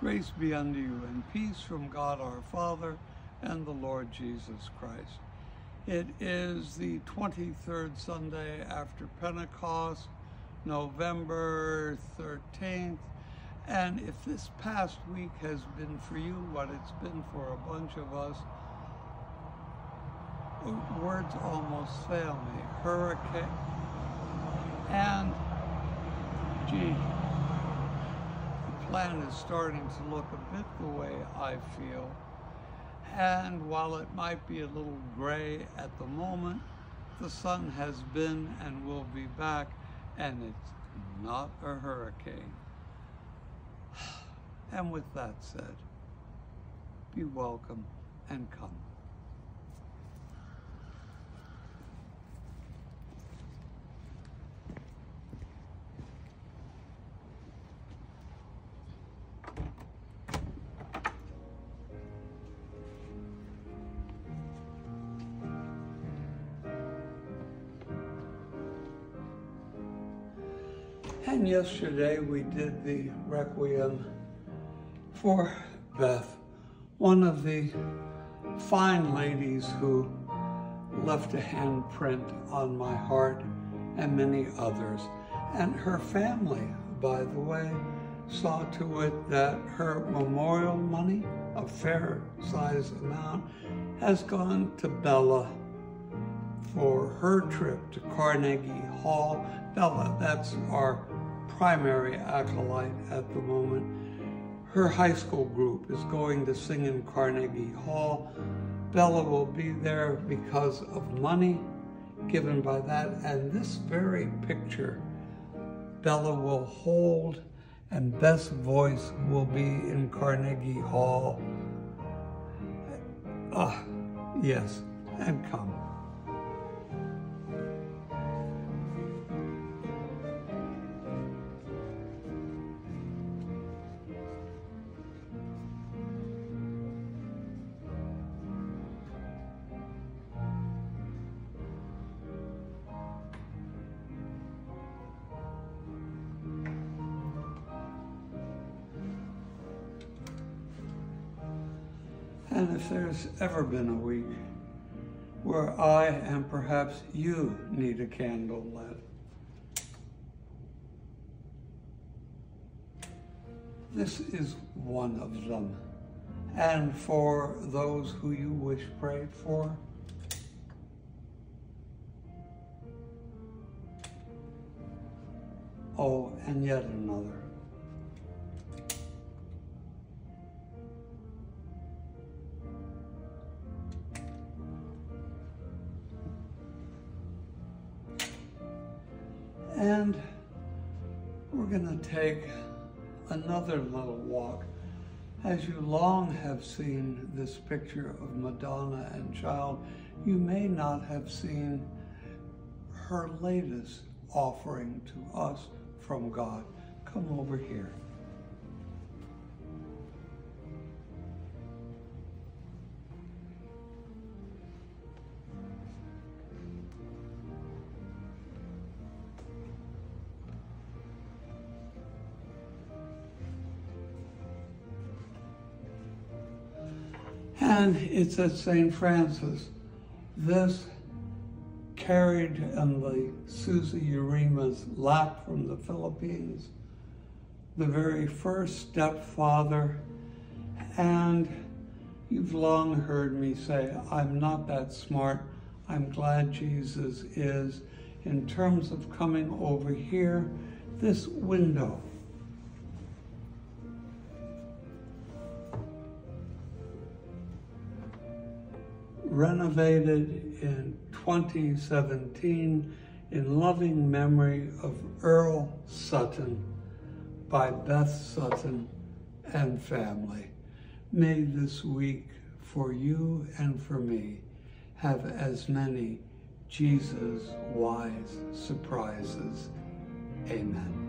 Grace be unto you and peace from God our Father and the Lord Jesus Christ. It is the 23rd Sunday after Pentecost, November 13th. And if this past week has been for you what it's been for a bunch of us, uh, words almost fail me. Hurricane. And, gee, plan is starting to look a bit the way I feel. And while it might be a little gray at the moment, the sun has been and will be back, and it's not a hurricane. And with that said, be welcome and come. And yesterday we did the Requiem for Beth, one of the fine ladies who left a handprint on my heart and many others. And her family, by the way, saw to it that her memorial money, a fair size amount, has gone to Bella for her trip to Carnegie Hall. Bella, that's our primary acolyte at the moment. Her high school group is going to sing in Carnegie Hall. Bella will be there because of money given by that. And this very picture, Bella will hold and Beth's voice will be in Carnegie Hall. Ah, yes, and come. And if there's ever been a week where I and perhaps you need a candle lit, this is one of them. And for those who you wish prayed for, oh, and yet another. And we're going to take another little walk. As you long have seen this picture of Madonna and child, you may not have seen her latest offering to us from God. Come over here. And it's at St. Francis. This carried in the Susie Urima's lap from the Philippines, the very first stepfather. And you've long heard me say, I'm not that smart. I'm glad Jesus is. In terms of coming over here, this window renovated in 2017 in loving memory of Earl Sutton by Beth Sutton and family. May this week for you and for me have as many Jesus wise surprises. Amen.